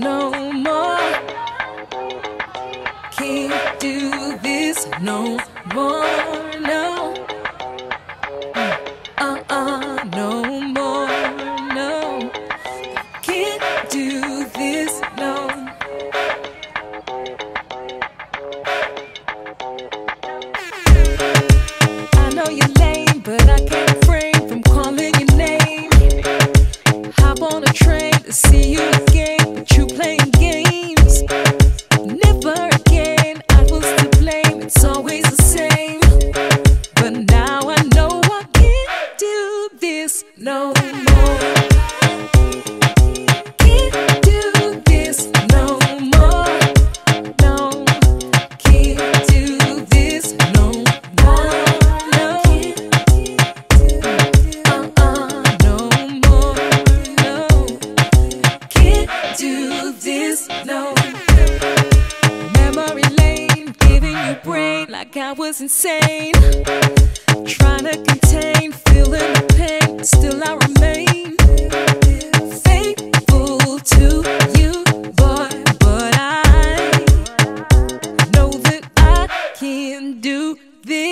no more. Can't do this no more. I was insane. Trying to contain, feeling the pain Still I remain. Faithful to you, boy But I know that I can do this.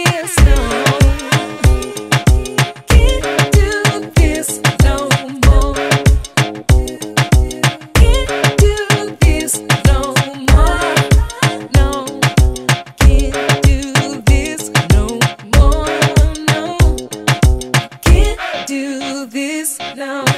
down.